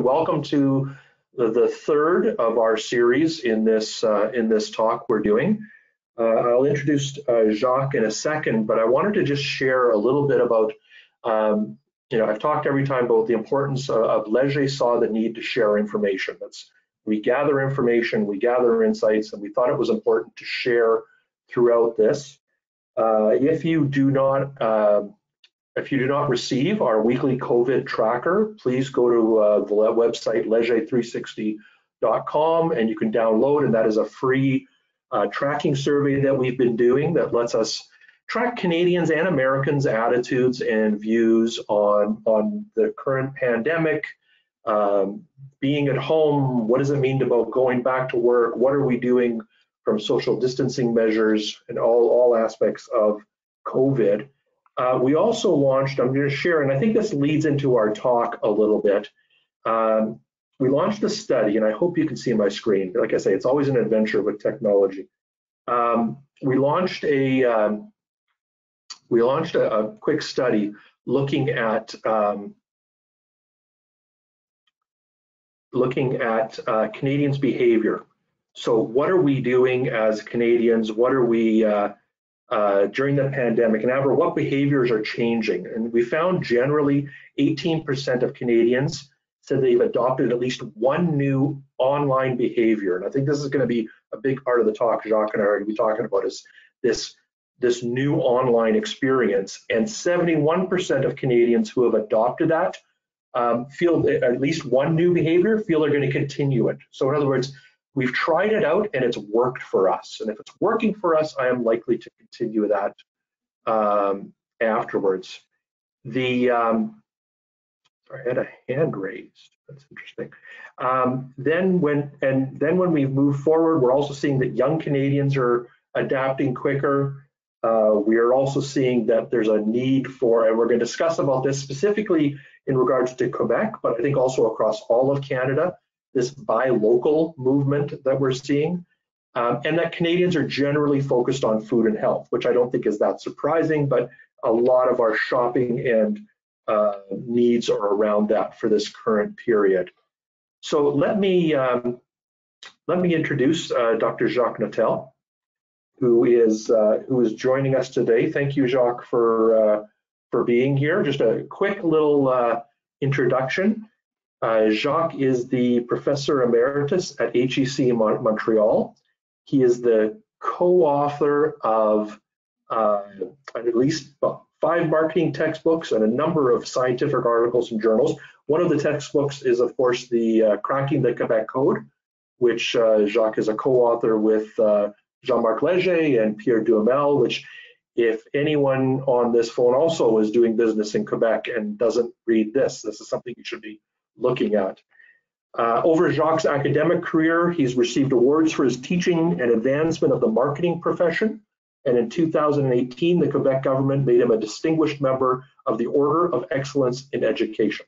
welcome to the, third of our series in this uh, in this talk we're doing. Uh, I'll introduce uh, Jacques in a second, but I wanted to just share a little bit about, um, you know, I've talked every time about the importance of, of Leger saw the need to share information. That's we gather information, we gather insights, and we thought it was important to share throughout this. Uh, if you do not uh, if you do not receive our weekly COVID tracker, please go to uh, the website leger360.com and you can download, and that is a free uh, tracking survey that we've been doing that lets us track Canadians and Americans' attitudes and views on, on the current pandemic, um, being at home, what does it mean about going back to work, what are we doing from social distancing measures and all, all aspects of COVID. Uh, we also launched, I'm going to share, and I think this leads into our talk a little bit. Um, we launched a study, and I hope you can see my screen. Like I say, it's always an adventure with technology. Um, we launched a um, we launched a, a, quick study looking at um, looking at uh, Canadians' behavior. So, what are we doing as Canadians? What are we uh, uh, during the pandemic, and ever what behaviors are changing. And we found generally 18% of Canadians said they've adopted at least one new online behavior. And I think this is going to be a big part of the talk Jacques and I are going to be talking about is this, this new online experience. And 71% of Canadians who have adopted that um, feel at least one new behavior, feel they're going to continue it. So in other words, We've tried it out and it's worked for us. And if it's working for us, I am likely to continue that um, afterwards. The um, sorry, I had a hand raised. That's interesting. Um, then when and then when we move forward, we're also seeing that young Canadians are adapting quicker. Uh, we are also seeing that there's a need for, and we're going to discuss about this specifically in regards to Quebec, but I think also across all of Canada, this buy local movement that we're seeing, um, and that Canadians are generally focused on food and health, which I don't think is that surprising, but a lot of our shopping and uh, needs are around that for this current period. So let me um, let me introduce uh, Dr. Jacques Nantel, who is uh, who is joining us today. Thank you, Jacques, for uh, for being here. Just a quick little uh, introduction. Uh, Jacques is the professor emeritus at HEC Mon Montreal. He is the co-author of uh, at least five marketing textbooks and a number of scientific articles and journals. One of the textbooks is, of course, the uh, Cracking the Quebec Code, which uh, Jacques is a co-author with uh, Jean-Marc Leger and Pierre Duhamel, which if anyone on this phone also is doing business in Quebec and doesn't read this, this is something you should be looking at. Uh, over Jacques' academic career, he's received awards for his teaching and advancement of the marketing profession. And in 2018, the Quebec government made him a distinguished member of the Order of Excellence in Education.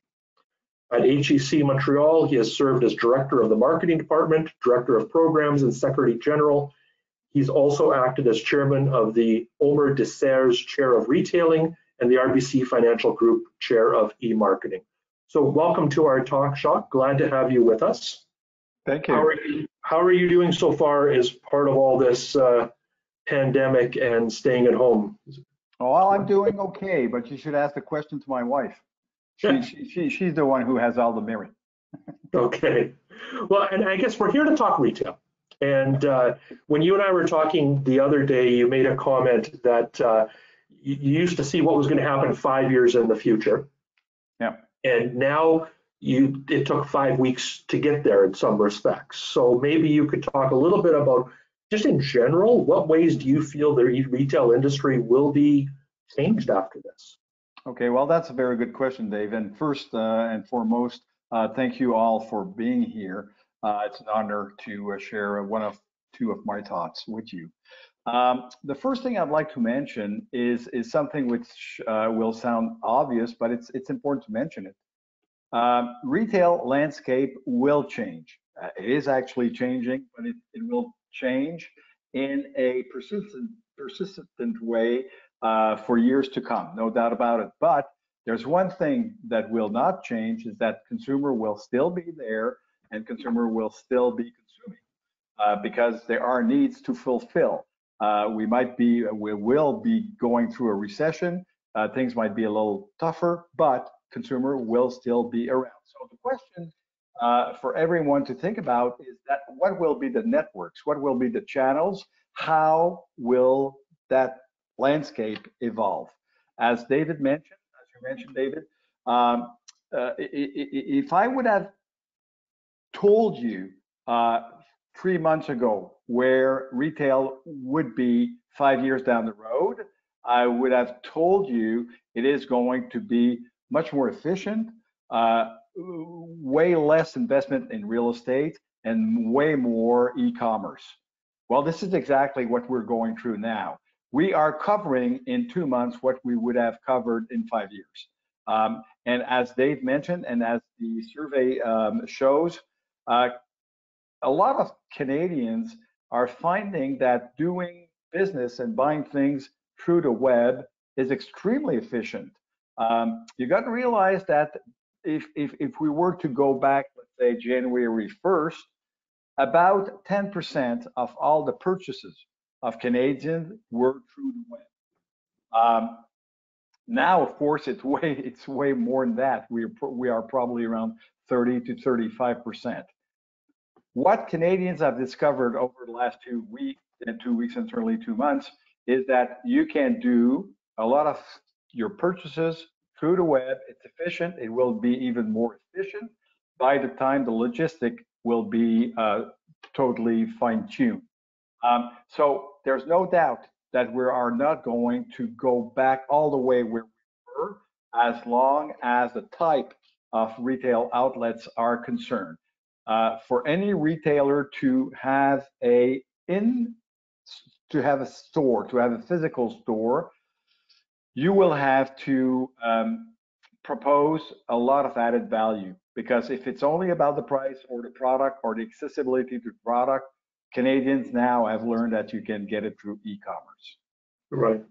At HEC Montreal, he has served as director of the marketing department, director of programs, and secretary general. He's also acted as chairman of the Omer DeSerres Chair of Retailing and the RBC Financial Group Chair of E-Marketing. So welcome to our talk, Jacques. Glad to have you with us. Thank you. How are you, how are you doing so far as part of all this uh, pandemic and staying at home? Well, I'm doing okay, but you should ask the question to my wife. She, she, she, she's the one who has all the merit. okay. Well, and I guess we're here to talk retail. And uh, when you and I were talking the other day, you made a comment that uh, you used to see what was going to happen five years in the future. And now you it took five weeks to get there in some respects. So maybe you could talk a little bit about just in general, what ways do you feel the retail industry will be changed after this? Okay, well, that's a very good question, Dave. And first uh, and foremost, uh, thank you all for being here. Uh, it's an honor to uh, share one of two of my thoughts with you. Um, the first thing I'd like to mention is is something which uh, will sound obvious, but it's it's important to mention it. Um, retail landscape will change. Uh, it is actually changing, but it, it will change in a persistent persistent way uh, for years to come, no doubt about it. But There's one thing that will not change is that consumer will still be there and consumer will still be consuming uh, because there are needs to fulfill. Uh, we might be, we will be going through a recession. Uh, things might be a little tougher, but consumer will still be around. So the question uh, for everyone to think about is that what will be the networks? What will be the channels? How will that landscape evolve? As David mentioned, as you mentioned, David, um, uh, if I would have told you uh, three months ago where retail would be five years down the road, I would have told you it is going to be much more efficient, uh, way less investment in real estate, and way more e-commerce. Well, this is exactly what we're going through now. We are covering in two months what we would have covered in five years. Um, and as Dave mentioned, and as the survey um, shows, uh, a lot of Canadians are finding that doing business and buying things through the web is extremely efficient. Um, you got to realize that if, if, if we were to go back, let's say January 1st, about 10% of all the purchases of Canadians were through the web. Um, now, of course, it's way it's way more than that. We are we are probably around 30 to 35 percent. What Canadians have discovered over the last two weeks and two weeks and certainly two months is that you can do a lot of your purchases through the web. It's efficient. It will be even more efficient by the time the logistic will be uh, totally fine-tuned. Um, so there's no doubt that we are not going to go back all the way where we were as long as the type of retail outlets are concerned. Uh, for any retailer to have a in to have a store, to have a physical store, you will have to um, propose a lot of added value because if it's only about the price or the product or the accessibility to the product, Canadians now have learned that you can get it through e-commerce. Right.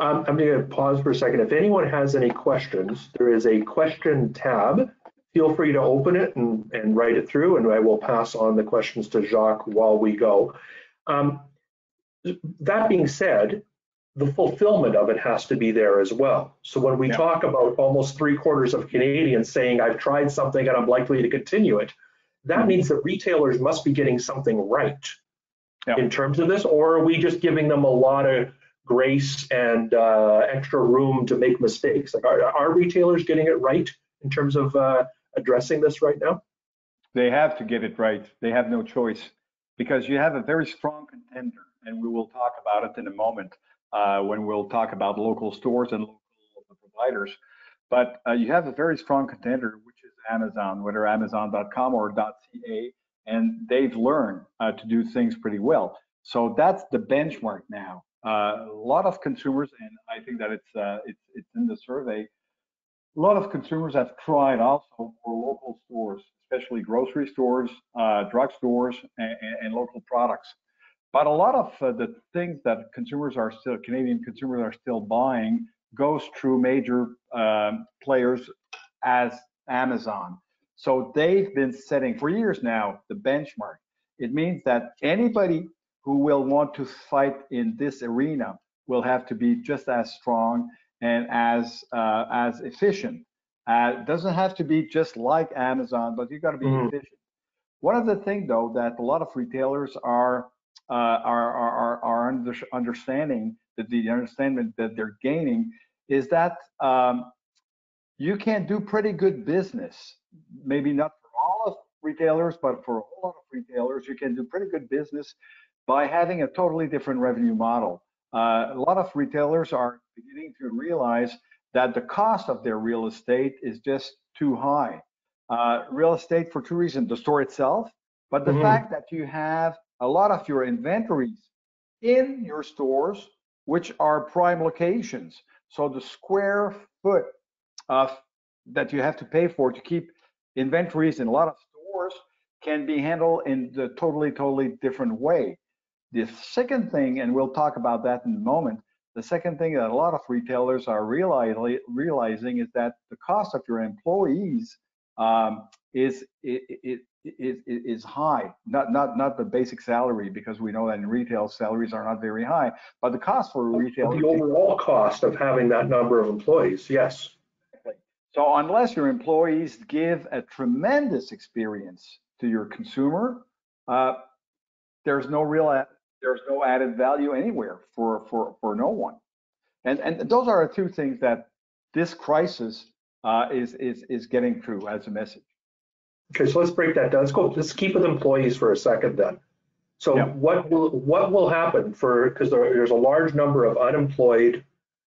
Um, I'm going to pause for a second. If anyone has any questions, there is a question tab. Feel free to open it and, and write it through, and I will pass on the questions to Jacques while we go. Um, that being said, the fulfillment of it has to be there as well. So when we yeah. talk about almost three quarters of Canadians saying, I've tried something and I'm likely to continue it, that mm-hmm. means that retailers must be getting something right yeah. in terms of this, or are we just giving them a lot of grace and uh, extra room to make mistakes? Like, are, are, retailers getting it right in terms of uh, addressing this right now? They have to get it right. They have no choice because you have a very strong contender, and we will talk about it in a moment uh, when we'll talk about local stores and local providers. But uh, you have a very strong contender, which is Amazon, whether Amazon.com or .ca, and they've learned uh, to do things pretty well. So that's the benchmark now. Uh, a lot of consumers, and I think that it's uh, it's it's in the survey. A lot of consumers have tried also for local stores, especially grocery stores, uh, drug stores, and, and local products. But a lot of uh, the things that consumers are still, Canadian consumers are still buying goes through major um, players as Amazon. So they've been setting for years now the benchmark. It means that anybody who will want to fight in this arena will have to be just as strong and as uh, as efficient. Uh, doesn't have to be just like Amazon, but you've got to be mm-hmm. efficient. One of the things though that a lot of retailers are uh, are, are, are under, understanding that the understanding that they're gaining is that um, you can do pretty good business. Maybe not for all of retailers, but for a whole lot of retailers, you can do pretty good business by having a totally different revenue model. Uh, a lot of retailers are beginning to realize that the cost of their real estate is just too high. Uh, real estate for two reasons: the store itself, but the mm-hmm. fact that you have a lot of your inventories in your stores, which are prime locations. So the square foot of that you have to pay for to keep inventories in a lot of stores can be handled in the totally, totally different way. The second thing, and we'll talk about that in a moment, The second thing that a lot of retailers are realizing, is that the cost of your employees um, is, is, is, is high. Not, not, not the basic salary, because we know that in retail salaries are not very high, but the cost for retail. The overall cost of having that number of employees, yes. So unless your employees give a tremendous experience to your consumer, uh, there's no real there's no added value anywhere for for for no one. And and those are the two things that this crisis uh, is is is getting through as a message. Okay, so let's break that down. Let's go. Let's keep with employees for a second then. So yeah. what will what will happen for because there, there's a large number of unemployed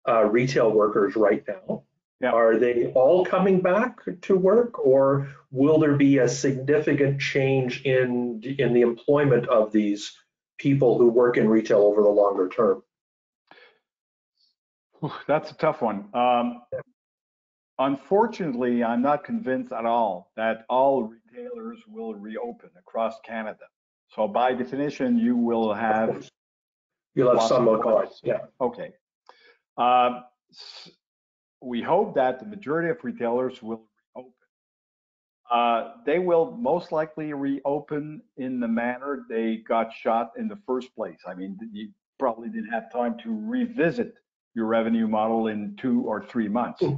uh, retail workers right now. Yeah. Are they all coming back to work, or will there be a significant change in in the employment of these people who work in retail over the longer term? That's a tough one. Um, unfortunately, I'm not convinced at all that all retailers will reopen across Canada. So by definition, you will have you'll have some localized. Yeah. Okay. Um, we hope that the majority of retailers will reopen. Uh, they will most likely reopen in the manner they got shot in the first place. I mean, you probably didn't have time to revisit your revenue model in two or three months. Hmm.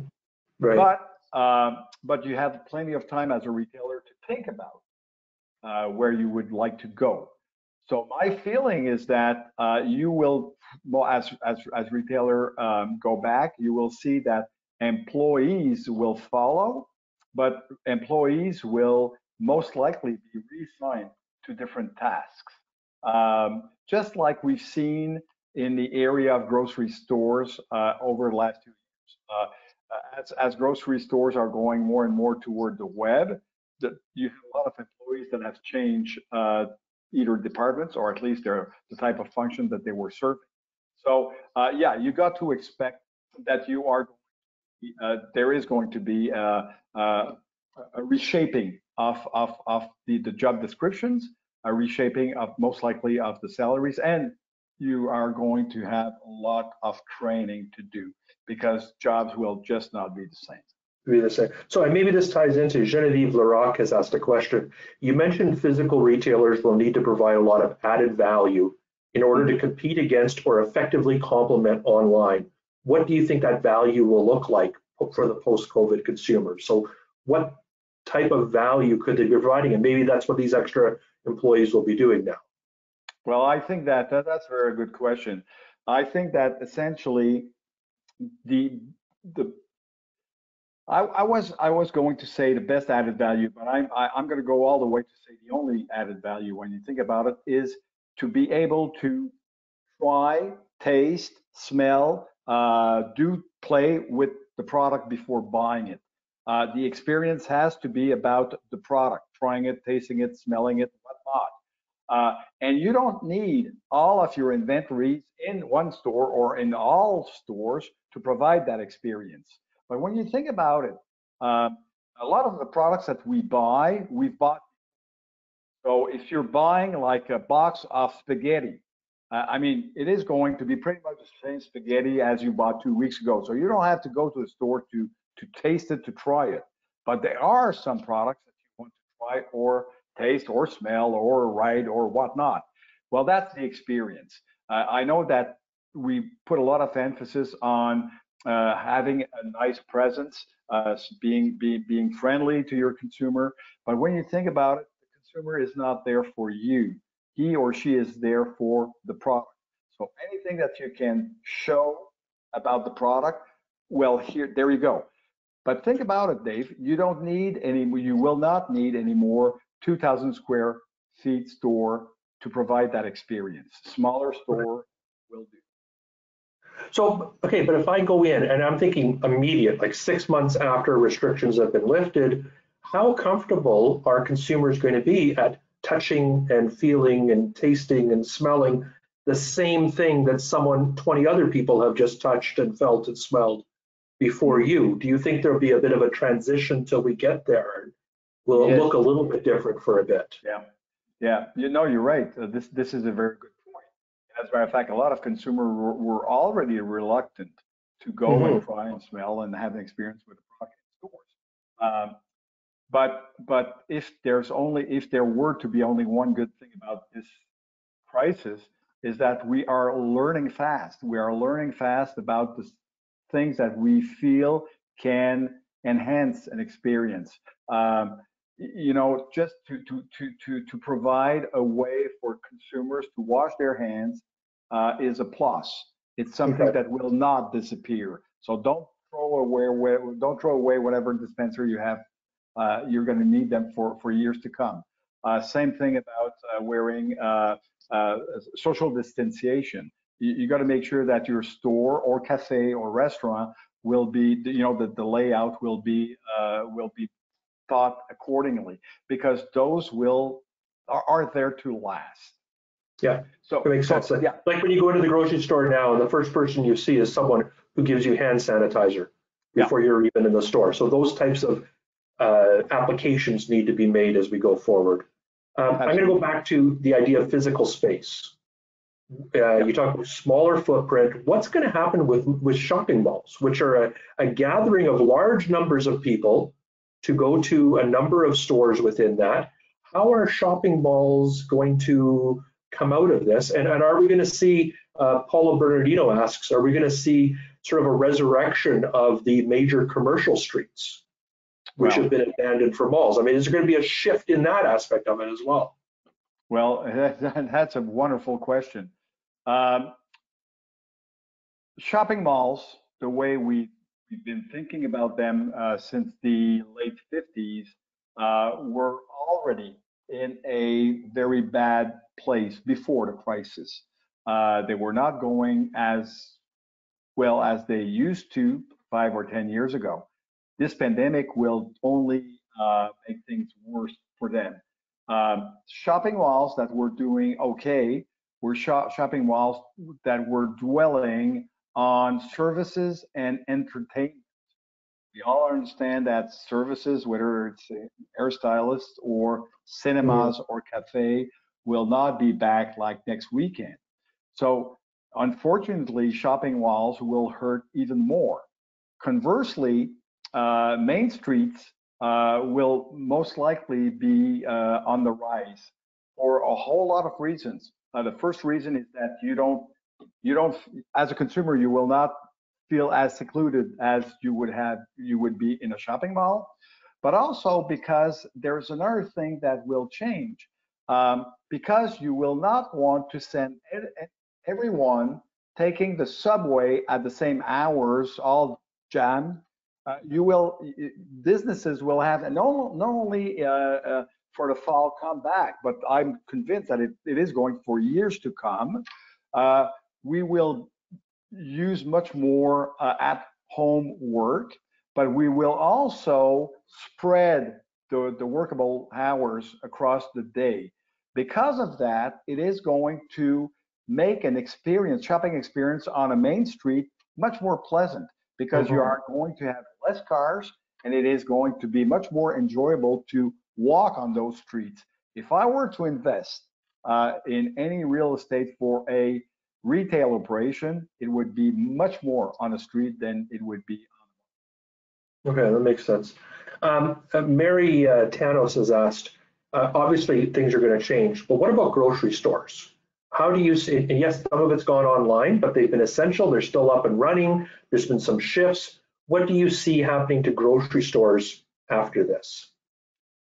Right. But uh, but you have plenty of time as a retailer to think about uh, where you would like to go. So my feeling is that uh, you will, well, as as as retailer um, go back, you will see that employees will follow, but employees will most likely be reassigned to different tasks. Um, just like we've seen in the area of grocery stores uh, over the last two years. Uh, as, as grocery stores are going more and more toward the web, the, you have a lot of employees that have changed uh, either departments or at least their, the type of function that they were serving. So uh, yeah, you got to expect that you are uh, there is going to be a, a, a reshaping of, of, of the, the job descriptions, a reshaping of most likely of the salaries, and you are going to have a lot of training to do because jobs will just not be the same. Be the same. So maybe this ties into Genevieve Larock has asked a question. You mentioned physical retailers will need to provide a lot of added value in order to compete against or effectively complement online what do you think that value will look like for the post-COVID consumer? So what type of value could they be providing? And maybe that's what these extra employees will be doing now. Well, I think that, that that's a very good question. I think that essentially the the I, I, was I was going to say the best added value, but I'm I, am i am going to go all the way to say the only added value when you think about it is to be able to try, taste, smell, uh, do play with the product before buying it. Uh, the experience has to be about the product, trying it, tasting it, smelling it, whatnot. Uh, and you don't need all of your inventories in one store or in all stores to provide that experience. But when you think about it, um, a lot of the products that we buy, we've bought. So if you're buying like a box of spaghetti, uh, I mean, it is going to be pretty much the same spaghetti as you bought two weeks ago. So you don't have to go to the store to to taste it, to try it. But there are some products that you want to try or taste or smell or write or whatnot. Well, that's the experience. Uh, I know that we put a lot of emphasis on uh, having a nice presence, uh, being, being being friendly to your consumer. But when you think about it, the consumer is not there for you he or she is there for the product. So anything that you can show about the product, well, here, there you go. But think about it, Dave. You don't need any, you will not need any more 2,000 square feet store to provide that experience. Smaller store will do. So, okay, but if I go in and I'm thinking immediate, like six months after restrictions have been lifted, how comfortable are consumers going to be at touching and feeling and tasting and smelling the same thing that someone 20 other people have just touched and felt and smelled before you do you think there'll be a bit of a transition till we get there will it look a little bit different for a bit yeah yeah you know you're right uh, this this is a very good point As a matter of fact, a lot of consumers were, were already reluctant to go Mhm. and try and smell and have an experience with the product in stores. Um, but but if there's only if there were to be only one good thing about this crisis is that we are learning fast. We are learning fast about the things that we feel can enhance an experience. Um, you know, just to, to, to, to, to provide a way for consumers to wash their hands uh, is a plus. It's something Okay. that will not disappear. So don't throw away, where- don't throw away whatever dispenser you have. Uh, you're going to need them for, for years to come. Uh, same thing about uh, wearing uh, uh, social distanciation. You, you got to make sure that your store or cafe or restaurant will be, you know, that the layout will be uh, will be thought accordingly because those will are, are there to last. Yeah, So it makes so, sense. Yeah. Like when you go into the grocery store now, and the first person you see is someone who gives you hand sanitizer Yeah. before you're even in the store. So those types of uh, applications need to be made as we go forward. Um, I'm going to go back to the idea of physical space. Uh, You talk about smaller footprint. What's going to happen with, with shopping malls, which are a, a gathering of large numbers of people to go to a number of stores within that? How are shopping malls going to come out of this? And, and are we going to see, uh, Paulo Bernardino asks, are we going to see sort of a resurrection of the major commercial streets, which Well- have been abandoned for malls? I mean, is there going to be a shift in that aspect of it as well? Well, that's a wonderful question. Um, shopping malls, the way we, we've been thinking about them uh, since the late 50s, uh, were already in a very bad place before the crisis. Uh, they were not going as well as they used to five or 10 years ago. This pandemic will only uh, make things worse for them. Um, shopping malls that were doing okay were shop, shopping malls that were dwelling on services and entertainment. We all understand that services, whether it's a hairstylist or cinemas or cafe, will not be back like next weekend. So unfortunately, shopping malls will hurt even more. Conversely, uh, main streets uh, will most likely be uh, on the rise for a whole lot of reasons. Uh, the first reason is that you don't, you don't, as a consumer, you will not feel as secluded as you would have, you would be in a shopping mall. But also because there's another thing that will change. Um, because you will not want to send everyone taking the subway at the same hours, all jammed. Uh, you will, businesses will have, and not, not only uh, uh, for the fall come back, but I'm convinced that it, it is going for years to come. We will use much more uh, at home work, but we will also spread the, the workable hours across the day. Because of that, it is going to make an experience, shopping experience on a main street much more pleasant because you Mhm. are going to have less cars and it is going to be much more enjoyable to walk on those streets. If I were to invest uh, in any real estate for a retail operation, it would be much more on the street than it would be. Okay, that makes sense. Um, uh, Mary uh, Tanos has asked, uh, obviously things are going to change, but what about grocery stores? How do you see, and yes, some of it's gone online, but they've been essential. They're still up and running. There's been some shifts. What do you see happening to grocery stores after this?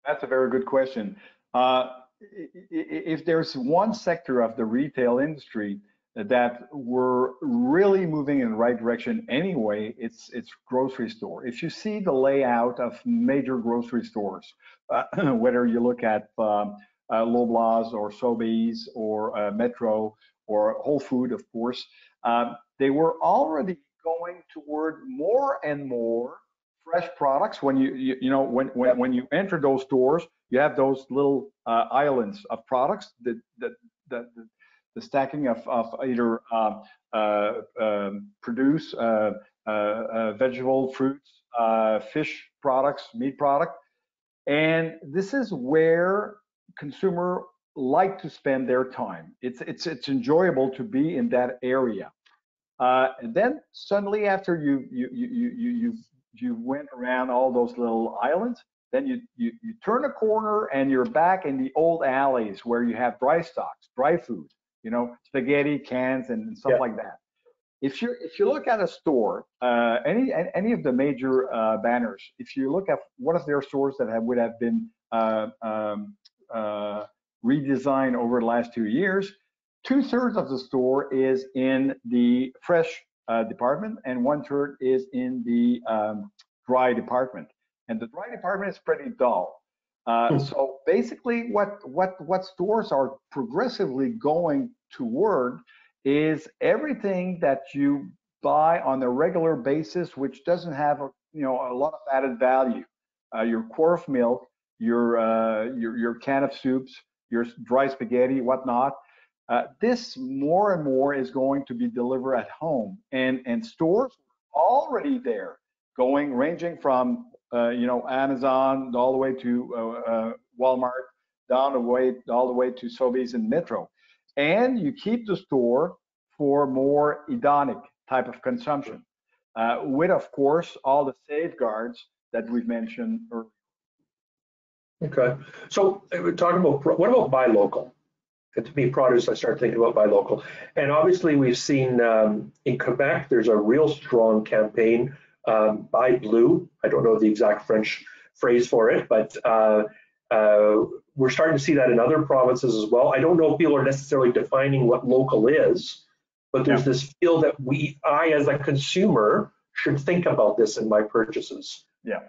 That's a very good question. Uh, if there's one sector of the retail industry that we're really moving in the right direction anyway, it's it's grocery store. If you see the layout of major grocery stores, uh, whether you look at um, uh, Loblaws or Sobeys or uh, Metro or Whole Food, of course, um, they were already going toward more and more fresh products. When you you, you know when, when when you enter those stores, you have those little uh, islands of products that that that. The stacking of, of either um, uh, um, produce uh, uh, vegetable, fruits, fish products, meat product. And this is where consumer like to spend their time. It's it's it's enjoyable to be in that area. Uh, and then suddenly, after you you you you you you went around all those little islands, then you, you you turn a corner and you're back in the old alleys where you have dry stocks, dry food, you know, spaghetti cans and stuff Yeah. like that. If you if you look at a store, uh, any any of the major uh, banners, if you look at one of their stores that have, would have been uh, um, uh, redesigned over the last two years, two thirds of the store is in the fresh uh, department and one third is in the um, dry department. And the dry department is pretty dull. Uh, Hmm. so basically, what what what stores are progressively going toward is everything that you buy on a regular basis, which doesn't have a you know a lot of added value. Uh, your quart of milk, your uh, your your can of soups, your dry spaghetti, whatnot. Uh, this more and more is going to be delivered at home, and and stores already there, going ranging from uh, you know Amazon all the way to uh, uh, Walmart, down the way all the way to Sobeys and Metro, and you keep the store for more hedonic type of consumption, uh, with of course all the safeguards that we've mentioned earlier. Okay, so we're talking about, what about buy local? And to me, produce, I start thinking about buy local. And obviously, we've seen um, in Quebec, there's a real strong campaign, um, buy blue. I don't know the exact French phrase for it, but uh, uh, we're starting to see that in other provinces as well. I don't know if people are necessarily defining what local is, but there's this feel that we, I as a consumer, should think about this in my purchases. Yeah.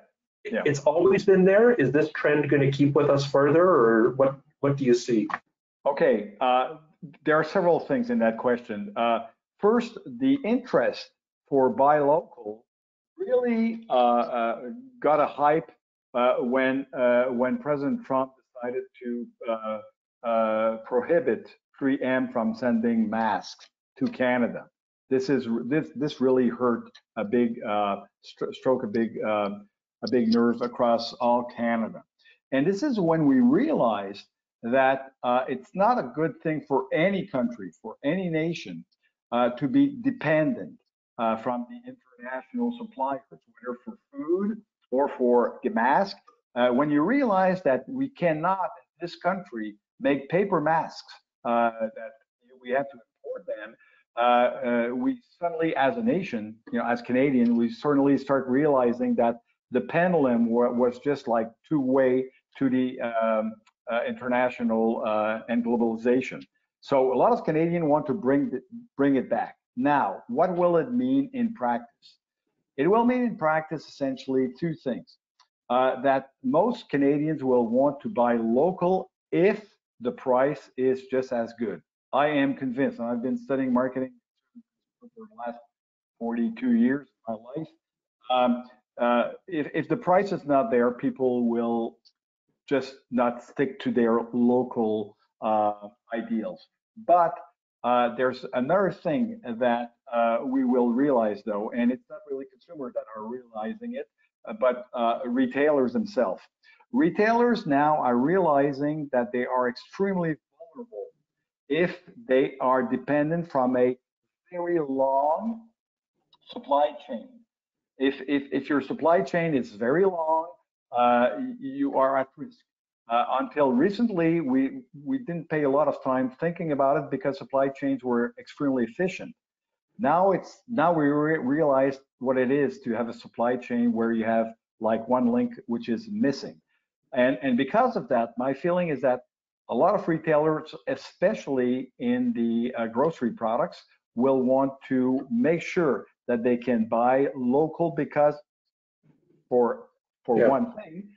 Yeah. It's always been there. Is this trend going to keep with us further, or what? What do you see? Okay, uh, there are several things in that question. Uh, first, the interest for buy local really uh, uh, got a hype uh, when when President Trump decided to prohibit 3M from sending masks to Canada. This is this this really hurt a big stro- stroke a big a big nerve across all Canada, and this is when we realized that uh, it's not a good thing for any country, for any nation, uh, to be dependent uh, from the international suppliers, whether for food or for the mask. Uh, when you realize that we cannot, in this country, make paper masks, uh, that we have to import them, uh, uh, we suddenly, as a nation, you know, as Canadian, we certainly start realizing that the pendulum was just like two-way to the um, uh, international uh, and globalization. So a lot of Canadians want to bring the, bring it back. Now, what will it mean in practice? It will mean in practice essentially two things. Uh, that most Canadians will want to buy local if the price is just as good. I am convinced, and I've been studying marketing for the last 42 years of my life. Um, uh, if, if the price is not there, people will just not stick to their local uh, ideals. But uh, there's another thing that uh, we will realize though, and it's not really consumers that are realizing it, uh, but uh, retailers themselves. Retailers now are realizing that they are extremely vulnerable if they are dependent from a very long supply chain. If, if, if your supply chain is very long, uh, you are at risk. Uh, until recently, we, we didn't pay a lot of time thinking about it because supply chains were extremely efficient. Now it's now we re realize what it is to have a supply chain where you have like one link which is missing, and and because of that, my feeling is that a lot of retailers, especially in the uh, grocery products, will want to make sure that they can buy local because for for Yeah. one thing,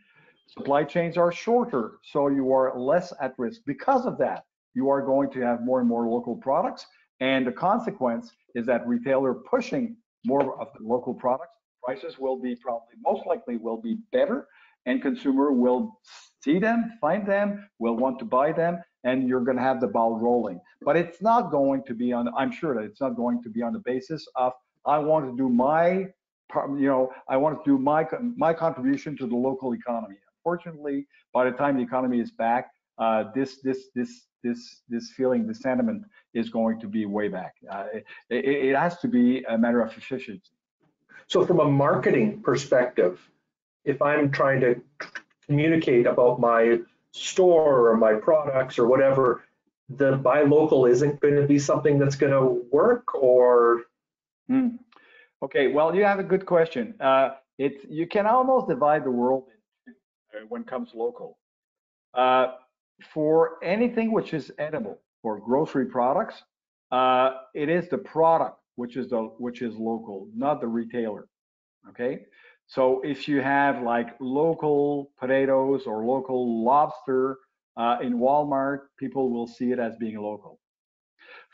supply chains are shorter, so you are less at risk. Because of that, you are going to have more and more local products, and the consequence is that retailer pushing more of the local products, prices will be probably most likely will be better, and consumer will see them, find them, will want to buy them, and you're going to have the ball rolling. But it's not going to be on. I'm sure that it's not going to be on the basis of I want to do my, you know, I want to do my my contribution to the local economy. Unfortunately, by the time the economy is back, uh, this this this this this feeling, this sentiment is going to be way back. Uh, it, it has to be a matter of efficiency. So from a marketing perspective, if I'm trying to communicate about my store or my products or whatever, the buy local isn't going to be something that's going to work or Hmm. Okay, well, you have a good question. Uh, it's you can almost divide the world when it comes local. Uh, for anything which is edible, for grocery products, uh, it is the product which is the which is local, not the retailer. Okay, so if you have like local potatoes or local lobster uh, in Walmart, people will see it as being local.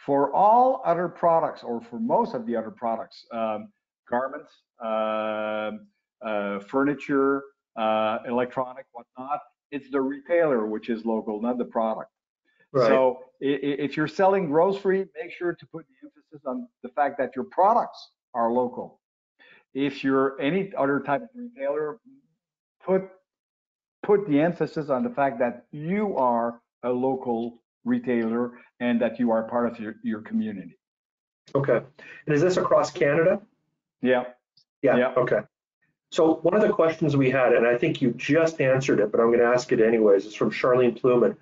For all other products, or for most of the other products, um, garments, uh, uh, furniture, uh, electronic, whatnot, it's the retailer which is local, not the product. right. So if you're selling grocery, make sure to put the emphasis on the fact that your products are local. If you're any other type of retailer, put put the emphasis on the fact that you are a local retailer and that you are part of your, your community. Okay. And is this across Canada? Yeah. Yeah. Yeah. Okay. So one of the questions we had, and I think you just answered it, but I'm going to ask it anyways, is from Charlene Pluman.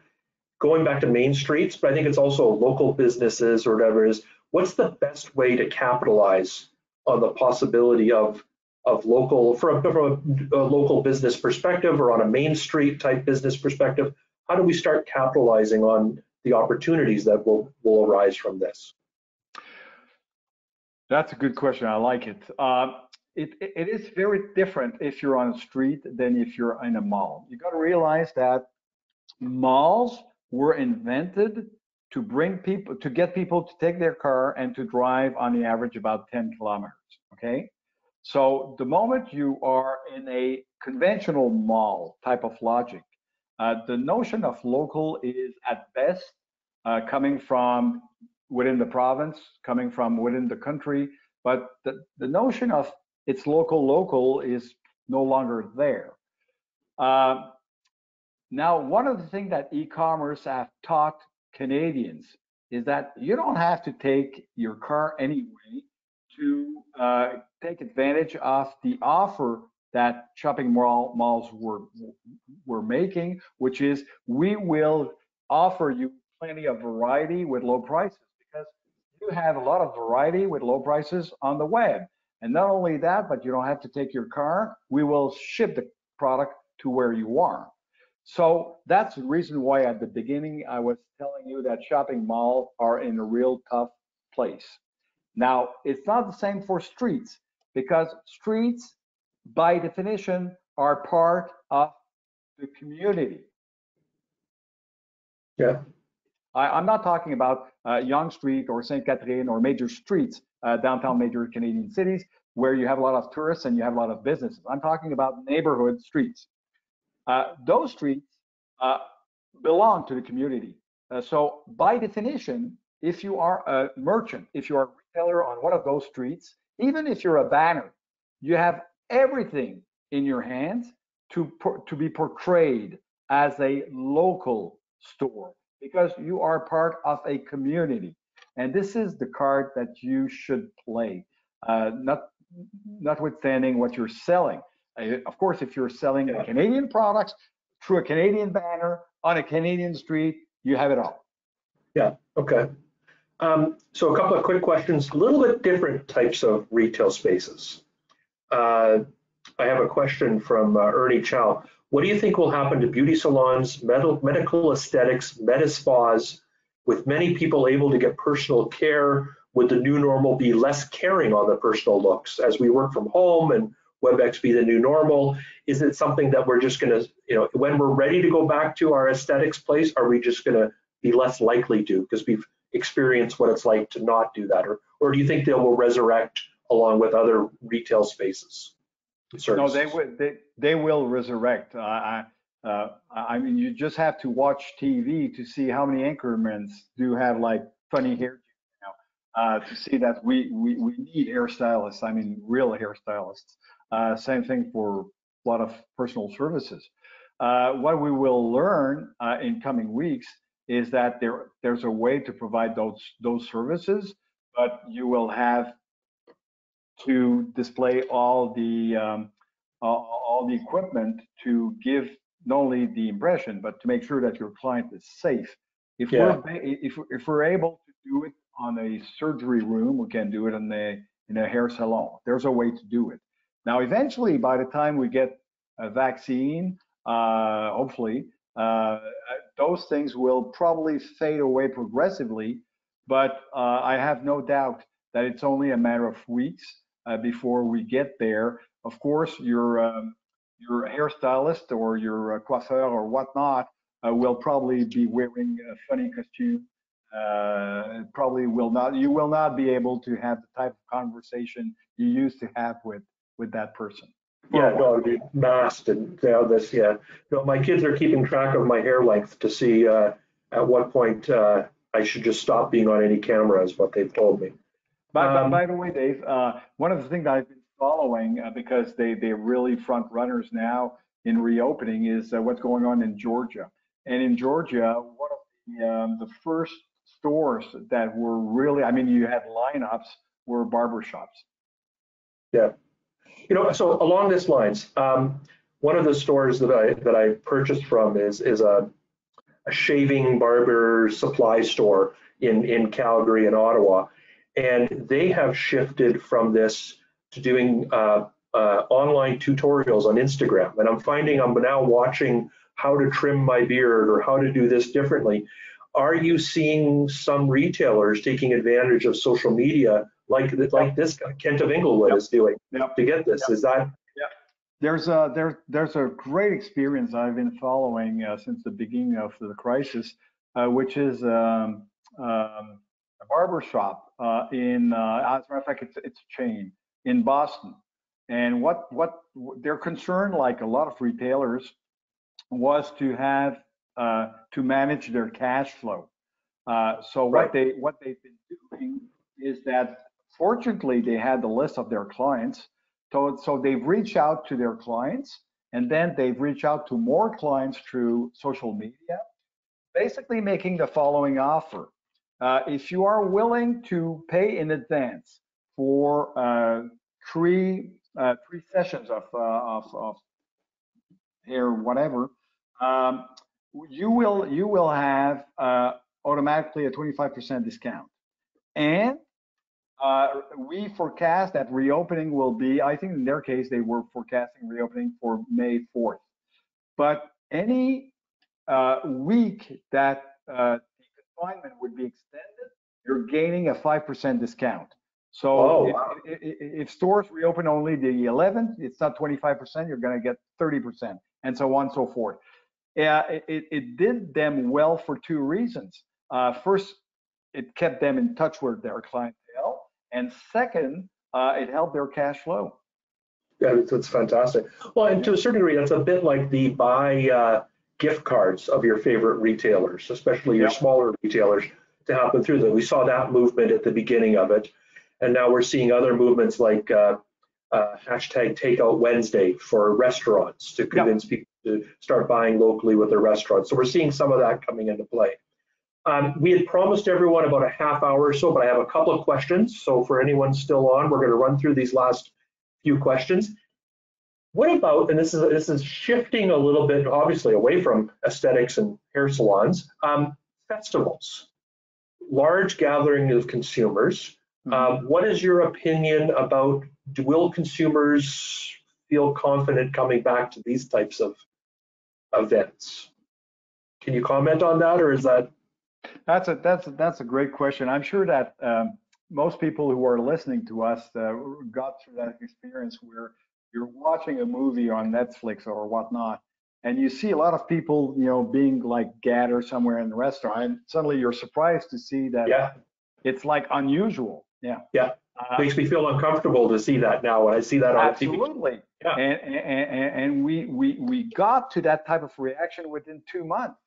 Going back to main streets, but I think it's also local businesses or whatever is what's the best way to capitalize on the possibility of of local from, from a, a local business perspective or on a main street type business perspective? How do we start capitalizing on the opportunities that will will arise from this? That's a good question. I like it. Uh, it, it is very different if you're on a street than if you're in a mall. You got to realize that malls were invented to bring people, to get people to take their car and to drive on the average about 10 kilometers. Okay. So the moment you are in a conventional mall type of logic, uh, the notion of local is at best uh, coming from within the province, coming from within the country, but the, the notion of it's local, local is no longer there. Uh, now, one of the things that e-commerce have taught Canadians is that you don't have to take your car anyway to uh, take advantage of the offer that shopping mall malls were were making, which is we will offer you plenty of variety with low prices because you have a lot of variety with low prices on the web. And not only that, but you don't have to take your car. We will ship the product to where you are. So that's the reason why at the beginning I was telling you that shopping malls are in a real tough place. Now, it's not the same for streets because streets, by definition, are part of the community. Yeah. I, am not talking about uh, Yonge Street or St. Catherine or major streets, uh, downtown major Canadian cities, where you have a lot of tourists and you have a lot of businesses. I'm talking about neighborhood streets. Uh, those streets uh, belong to the community. Uh, so by definition, if you are a merchant, if you are a retailer on one of those streets, even if you're a banner, you have everything in your hands to, to be portrayed as a local store because you are part of a community. And this is the card that you should play, uh, not, notwithstanding what you're selling. Uh, of course, if you're selling yeah. Canadian products through a Canadian banner on a Canadian street, you have it all. Yeah, okay. Um, so a couple of quick questions, a little bit different types of retail spaces. Uh, I have a question from uh, Ernie Chow. What do you think will happen to beauty salons, medical, medical aesthetics, med spas, with many people able to get personal care? Would the new normal be less caring on the personal looks as we work from home and WebEx be the new normal? Is it something that we're just going to, you know, when we're ready to go back to our aesthetics place, are we just going to be less likely to because we've experienced what it's like to not do that? Or, or do you think they will resurrect along with other retail spaces? Services? No, they will. They, they will resurrect. Uh, I, uh, I mean, you just have to watch TV to see how many anchormen do have like funny hair you know, uh, to see that we, we, we need hairstylists. I mean, real hairstylists. Uh, same thing for a lot of personal services. uh, what we will learn uh, in coming weeks is that there there's a way to provide those those services, but you will have to display all the um, all the equipment to give not only the impression, but to make sure that your client is safe. If Yeah. we're if if we're able to do it on a surgery room, we can do it in a in a hair salon. There's a way to do it. Now, eventually, by the time we get a vaccine, uh, hopefully, uh, those things will probably fade away progressively. But uh, I have no doubt that it's only a matter of weeks uh, before we get there. Of course, your um, your hairstylist or your uh, coiffeur or whatnot uh, will probably be wearing a funny costume. Uh, probably will not. You will not be able to have the type of conversation you used to have with with that person. Yeah, no, masked and you know, this, yeah. No, my kids are keeping track of my hair length to see uh, at what point uh, I should just stop being on any camera is what they've told me. By, by- Um, by the way, Dave, uh, one of the things I've following uh, because they they're really front runners now in reopening is uh, what's going on in Georgia. And in Georgia, one of the um, the first stores that were really, I mean, you had lineups were barber shops. You know, so along this lines, um, one of the stores that I that I purchased from is is a, a shaving barber supply store in in Calgary and Ottawa, and they have shifted from this to doing uh, uh, online tutorials on Instagram. And I'm finding I'm now watching how to trim my beard or how to do this differently. Are you seeing some retailers taking advantage of social media like like this guy, Kent of Inglewood Yep. is doing Yep. to get this? Is that There's a there there's a great experience I've been following uh, since the beginning of the crisis, uh, which is um, um, a barber shop uh, in uh, as a matter of fact it's it's a chain in Boston, and what what their concern, like a lot of retailers, was to have uh, to manage their cash flow. Uh, so Right. what they what they've been doing is that fortunately they had the list of their clients so, so they've reached out to their clients and then they've reached out to more clients through social media, basically making the following offer. Uh, if you are willing to pay in advance for uh, three, uh, three sessions of, uh, of, of whatever, um, you will, you will have automatically a 25% discount. And uh, we forecast that reopening will be, I think in their case, they were forecasting reopening for May 4th. But any uh, week that uh, the confinement would be extended, you're gaining a 5% discount. So Oh, if, wow. i- i- if stores reopen only the 11th, it's not 25%, you're going to get 30%, and so on and so forth. Yeah, it, it, did them well for two reasons. Uh, first, it kept them in touch with their clientele. And second, uh, it helped their cash flow. Yeah, it's, it's fantastic. Well, and to a certain degree, that's a bit like the buy uh, gift cards of your favorite retailers, especially your smaller retailers, to happen through that. We saw that movement at the beginning of it, and now we're seeing other movements like uh, uh, hashtag Takeout Wednesday for restaurants to convince people to start buying locally with their restaurants. So we're seeing some of that coming into play. Um, we had promised everyone about a half hour or so, but I have a couple of questions. So for anyone still on, we're going to run through these last few questions. What about, and this is this is shifting a little bit, obviously, away from aesthetics and hair salons, um, festivals, large gathering of consumers. Um, what is your opinion about do, will consumers feel confident coming back to these types of events? Can you comment on that, or is that That's a that's a, that's a great question. I'm sure that um, most people who are listening to us uh, got through that experience where you're watching a movie on Netflix or whatnot, and you see a lot of people, you know, being like gathered somewhere in the restaurant, and suddenly you're surprised to see that yeah? it's like unusual. Yeah. Yeah. Uh, Makes me feel uncomfortable to see that now when I see that on TV. Absolutely. Yeah. And, and, and, and we, we, we got to that type of reaction within two months.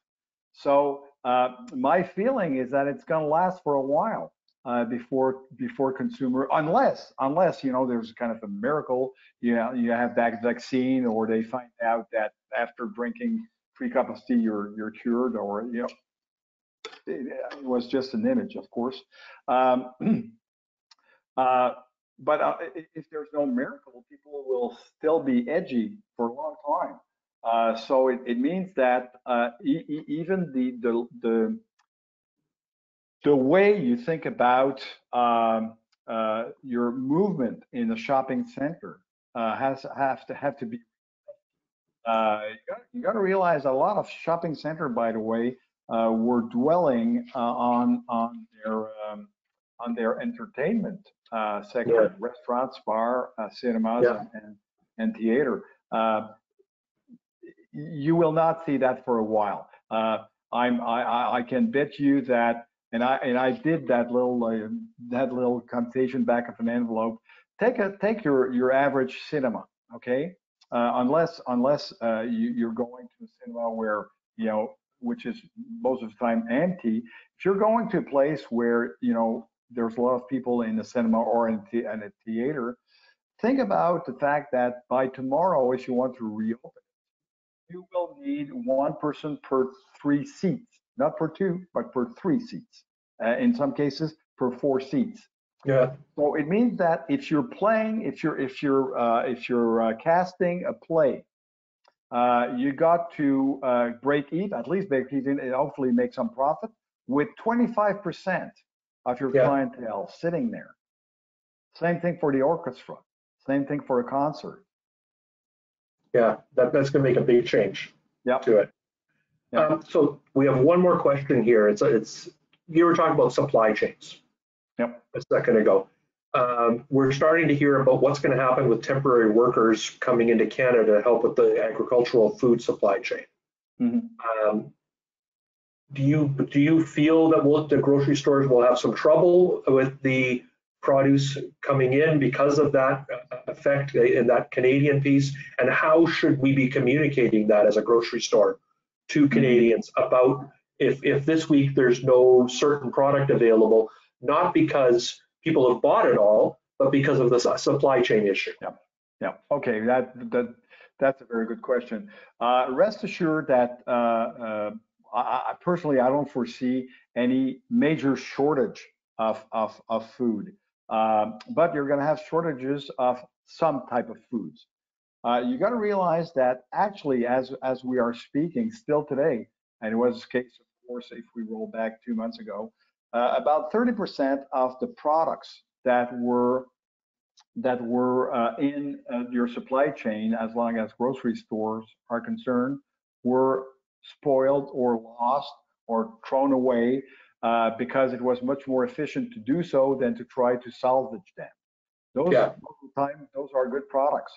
So uh, my feeling is that it's going to last for a while uh, before before consumer, unless unless you know there's kind of a miracle, you know, you have that vaccine or they find out that after drinking three cups of tea, you're you're cured, or you know, it, it was just an image, of course. Um, uh, but uh, if there's no miracle, people will still be edgy for a long time. Uh, so it, it means that uh, e e even the, the the the way you think about um, uh, your movement in a shopping center has have to have to be. You got to realize a lot of shopping center, by the way, were dwelling on on their um, on their entertainment uh, sector, Yeah. restaurants, bar, uh, cinemas, Yeah. and, and theater. you will not see that for a while. I'm I, I can bet you that and I and I did that little uh, that little computation back of an envelope. Take a take your your average cinema, okay? Uh, unless unless uh, you, you're going to a cinema where you know which is most of the time empty. If you're going to a place where you know there's a lot of people in the cinema or in, the, in a theater, think about the fact that by tomorrow, if you want to reopen, you will need one person per three seats not per two, but per three seats. Uh, in some cases, per four seats. Yeah. So it means that if you're playing, if you're if you're uh, if you're uh, casting a play, uh, you got to uh, break even, at least break even, and hopefully make some profit with 25% of your Yeah. clientele sitting there. Same thing for the orchestra. Same thing for a concert. Yeah, that, that's going to make a big change Yep. to it. Yeah. Um, so we have one more question here. It's it's you were talking about supply chains. Yep. A second ago. Um, we're starting to hear about what's going to happen with temporary workers coming into Canada to help with the agricultural food supply chain. Mhm. Um, do you do you feel that we'll, the grocery stores will have some trouble with the produce coming in because of that effect in that Canadian piece? And how should we be communicating that as a grocery store to Canadians about if if this week there's no certain product available, not because people have bought it all, but because of the supply chain issue? Yeah. Okay. That that that's a very good question. Uh, rest assured that uh, uh, I, I personally I don't foresee any major shortage of of, of food, Um but you're going to have shortages of some type of foods. Uh, you got to realize that actually, as as we are speaking still today, and it was the case, of course, if we roll back two months ago, uh, about 30% of the products that were that were uh, in uh, your supply chain, as long as grocery stores are concerned, were spoiled or lost or thrown away uh, because it was much more efficient to do so than to try to salvage them. Those, Yeah. the time, those are good products.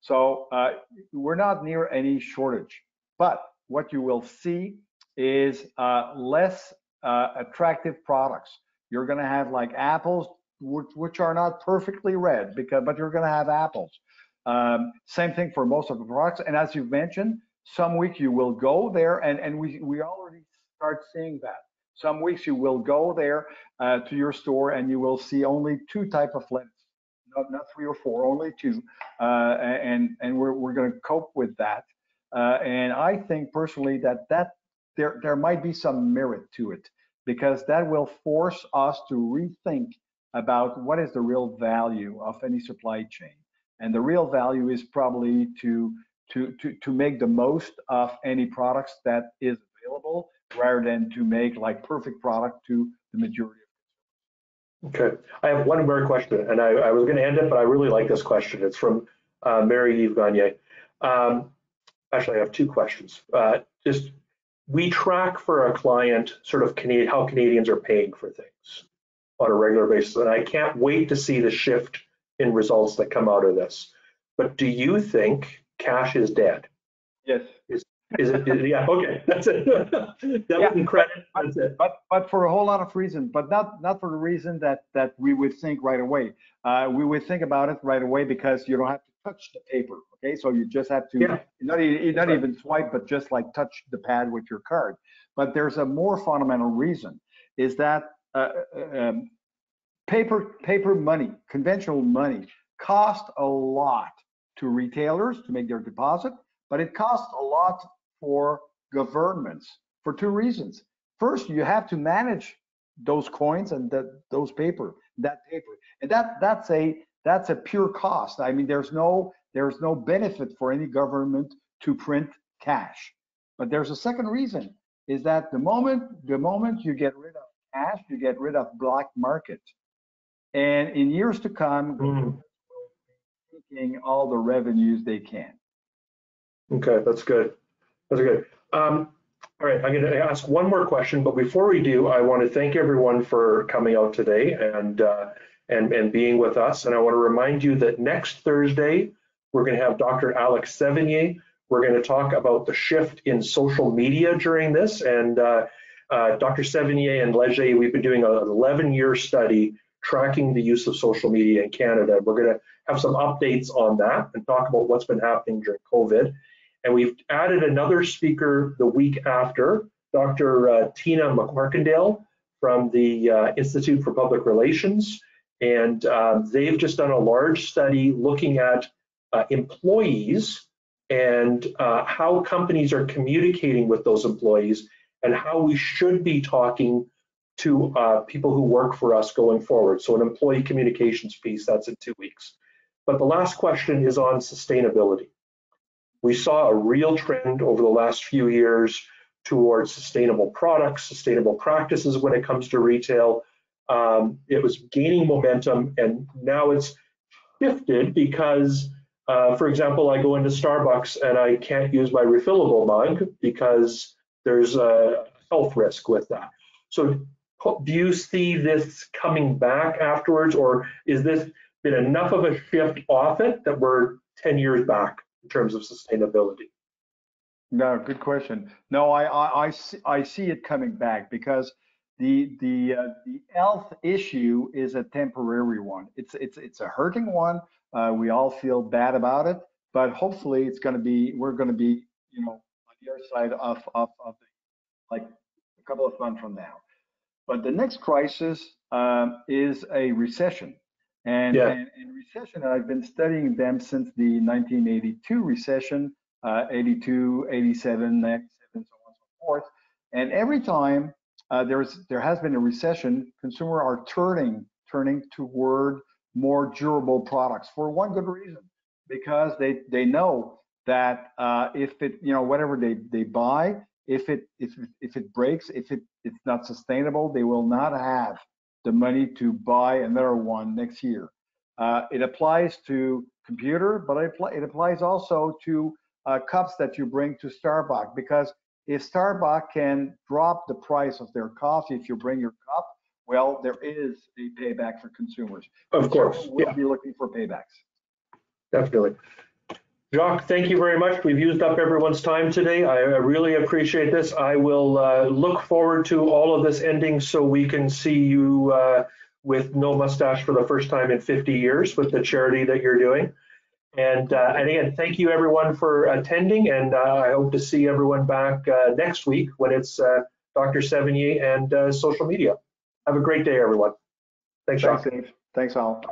So uh, we're not near any shortage. But what you will see is uh, less uh, attractive products. You're going to have like apples, which, which are not perfectly red, because but you're going to have apples. Um, same thing for most of the products. And as you've mentioned, some week you will go there, and and we we already start seeing that. Some weeks you will go there uh, to your store, and you will see only two type of lettuce, not not three or four, only two. Uh, and and we're we're going to cope with that. Uh, and I think personally that that there there might be some merit to it because that will force us to rethink about what is the real value of any supply chain. And the real value is probably to to to to make the most of any products that is available rather than to make like perfect product to the majority of consumers. Okay, I have one more question, and I, I was going to end it, but I really like this question. It's from uh, Mary Eve Gagne. Um, actually, I have two questions. Uh, just we track for a client sort of Canadian, how Canadians are paying for things on a regular basis, and I can't wait to see the shift in results that come out of this. But do you think cash is dead? Yes. Is it? is- yeah. Okay. That's it. Yeah, credit. That's it. but but for a whole lot of reasons, but not not for the reason that that we would think right away. Uh, we would think about it right away because you don't have to touch the paper. Okay, so you just have to Yeah. not not Right. even swipe, but just like touch the pad with your card. But there's a more fundamental reason: is that uh, uh, um, paper paper money, conventional money, cost a lot to retailers to make their deposit, but it costs a lot for governments for two reasons. First, you have to manage those coins and that those paper, that paper, and that that's a that's a pure cost. I mean, there's no there's no benefit for any government to print cash. But there's a second reason is that the moment the moment you get rid of cash, you get rid of black market. And in years to come, Mm, taking all the revenues they can. Okay, that's good. That's good. Um, all right, I'm going to ask one more question, but before we do, I want to thank everyone for coming out today and uh, and and being with us. And I want to remind you that next Thursday we're going to have Dr. Alex Sevigny. We're going to talk about the shift in social media during this. And uh, uh, Dr. Sevigny and Leger, we've been doing an 11-year study tracking the use of social media in Canada. We're going to have some updates on that and talk about what's been happening during COVID. And we've added another speaker the week after, Dr. Uh, Tina McCorkindale from the uh, Institute for Public Relations. And uh, they've just done a large study looking at uh, employees and uh, how companies are communicating with those employees and how we should be talking to uh, people who work for us going forward. So an employee communications piece, that's in two weeks. But the last question is on sustainability. We saw a real trend over the last few years towards sustainable products, sustainable practices when it comes to retail. Um, it was gaining momentum and now it's shifted because, uh, for example, I go into Starbucks and I can't use my refillable mug because there's a health risk with that. So do you see this coming back afterwards or is this been enough of a shift off it that we're 10 years back in terms of sustainability? No, good question. No, I, I, I, see, I see it coming back because the the uh, the health issue is a temporary one. It's it's it's a hurting one. Uh, we all feel bad about it, but hopefully it's going to be we're going to be you know on the other side of of, of the, like a couple of months from now. But the next crisis um, is a recession, and, Yeah. and, and recession. I've been studying them since the 1982 recession, uh, 82, 87, 97, so on and so forth. And every time uh, there's there has been a recession, consumers are turning turning toward more durable products for one good reason, because they they know that uh, if it you know whatever they they buy, if it if if it breaks, if it it's not sustainable, they will not have the money to buy another one next year. Uh, it applies to computer, but it, it applies also to uh, cups that you bring to Starbucks because if Starbucks can drop the price of their coffee if you bring your cup, well, there is a payback for consumers. Of course, we'll yeah, be looking for paybacks. definitely. Jacques, thank you very much. We've used up everyone's time today. I really appreciate this. I will uh, look forward to all of this ending so we can see you uh, with no mustache for the first time in 50 years with the charity that you're doing. And, uh, and again, thank you everyone for attending and uh, I hope to see everyone back uh, next week when it's uh, Dr. Sevigny and social media. Have a great day, everyone. Thanks, Jacques. Thanks, Dave. Thanks, all.